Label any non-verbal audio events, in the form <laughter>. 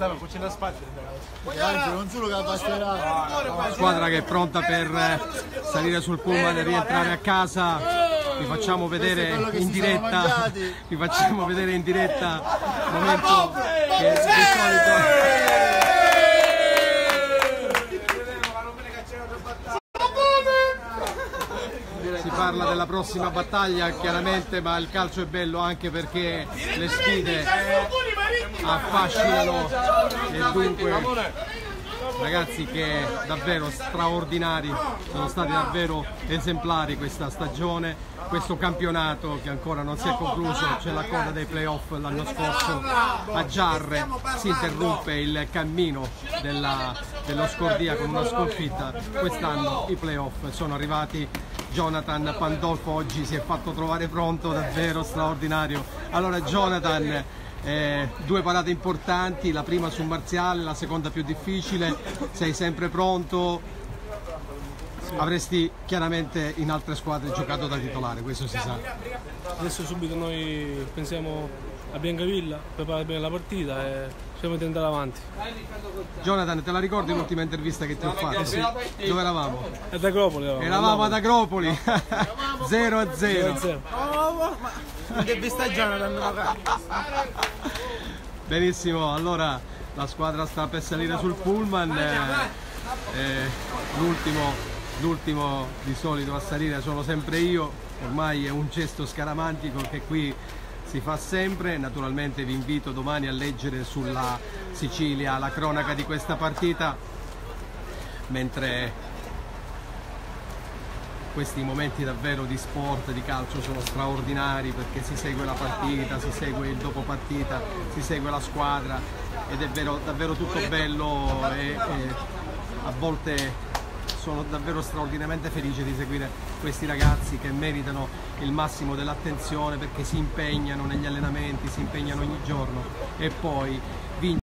Stava cucina a spazio. Anzi, non solo che la passerà. Squadra che è pronta per eh, salire sul pullman e rientrare a casa. Vi facciamo vedere in diretta. Vi facciamo vedere in diretta il momento che di solito. Si parla della prossima battaglia chiaramente, ma il calcio è bello anche perché le sfide affascinano e dunque ragazzi che davvero straordinari, sono stati davvero esemplari questa stagione, questo campionato che ancora non si è concluso, c'è la coda dei playoff l'anno scorso. A Giarre, si interrompe il cammino della- dello Scordia con una sconfitta, quest'anno i playoff sono arrivati, Jonathan Pandolfo oggi si è fatto trovare pronto, davvero straordinario. Allora Jonathan, eh, due parate importanti, la prima su Marziale, la seconda più difficile, sei sempre pronto, avresti chiaramente in altre squadre giocato da titolare, questo si sa. Adesso subito noi pensiamo a Biancavilla, preparare bene la partita e cerchiamo di andare avanti. Jonathan, te la ricordi l'ultima intervista che ti ho fatto? Dove eravamo? Ad Agropoli eravamo. Eravamo ad Agropoli, 0 a 0. 0-0. <laughs> Intervista Jonathan. <laughs> Benissimo, allora la squadra sta per salire sul pullman, eh, eh, l'ultimo, l'ultimo di solito a salire sono sempre io, ormai è un gesto scaramantico che qui si fa sempre, naturalmente vi invito domani a leggere sulla Sicilia la cronaca di questa partita, mentre questi momenti davvero di sport, di calcio sono straordinari perché si segue la partita, si segue il dopo partita, si segue la squadra ed è vero- davvero tutto bello e, e a volte sono davvero straordinariamente felice di seguire questi ragazzi che meritano il massimo dell'attenzione perché si impegnano negli allenamenti, si impegnano ogni giorno e poi vincono.